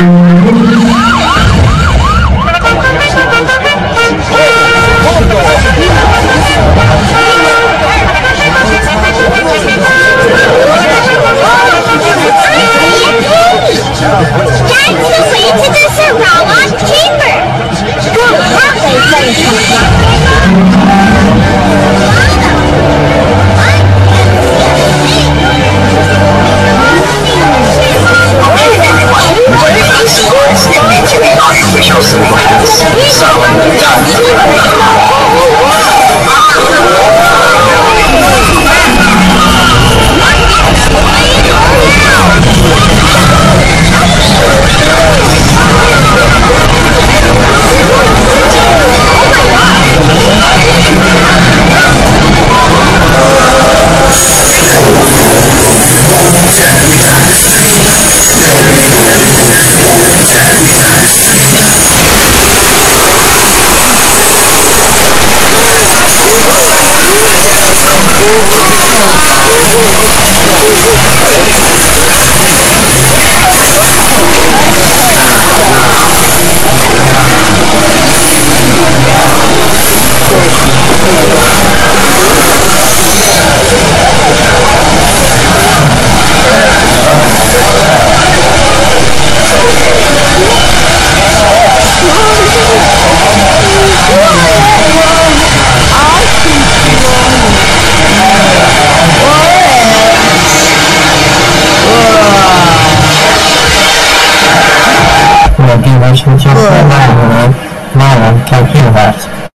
That's the way to the Sarawak Chamber! Go halfway, Buttercup! Rachel Singlehouse. So Oh, my God. Chociaż nie mają nam, can hear that.